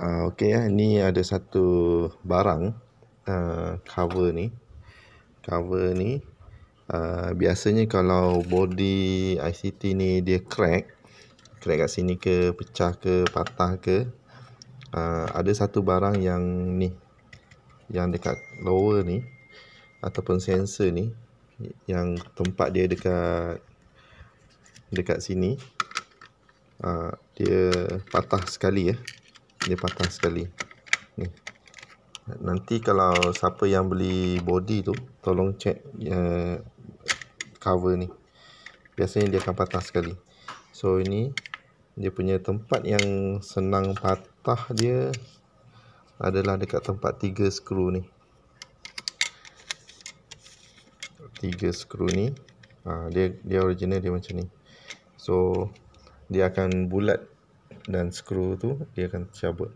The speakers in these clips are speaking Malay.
Uh, Okey ya, ni ada satu barang uh, cover ni. Cover ni uh, biasanya kalau body ICT ni dia crack, crack kat sini ke, pecah ke, patah ke, uh, ada satu barang yang ni yang dekat lower ni ataupun sensor ni yang tempat dia dekat dekat sini uh, dia patah sekali ya dia patah sekali. Ni. Nanti kalau siapa yang beli body tu tolong check uh, cover ni. Biasanya dia akan patah sekali. So ini dia punya tempat yang senang patah dia adalah dekat tempat tiga skru ni. Tiga skru ni. Ha, dia dia original dia macam ni. So dia akan bulat dan skru tu dia akan cabut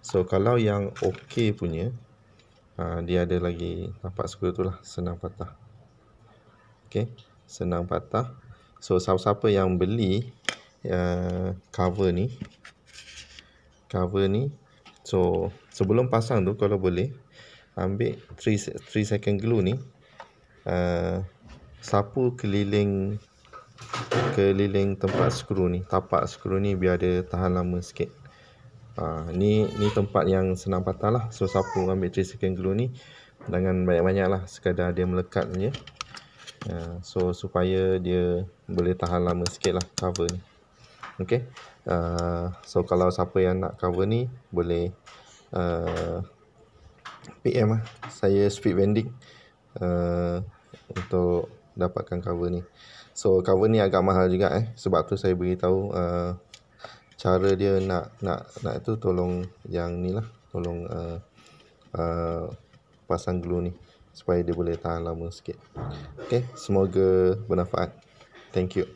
so kalau yang ok punya uh, dia ada lagi tapak skru tu lah senang patah. Ok senang patah. So siapa-siapa yang beli uh, cover ni cover ni so sebelum pasang tu kalau boleh ambil 3 3 second glue ni uh, sapu keliling keliling tempat skru ni. Tapak skru ni biar dia tahan lama sikit. Ha, ni ni tempat yang senang patah lah. So sapu ambil 3 second glue ni jangan banyak-banyak lah. Sekadar dia melekat je ha, so supaya dia boleh tahan lama sikit lah cover ni. Ok uh, so kalau siapa yang nak cover ni boleh uh, PM lah. Saya speed vending. Uh, untuk dapatkan cover ni So cover ni agak mahal juga eh sebab tu saya beritahu uh, cara dia nak nak nak tu tolong yang ni lah tolong uh, uh, pasang glue ni supaya dia boleh tahan lama sikit. Okay, semoga bermanfaat. Thank you.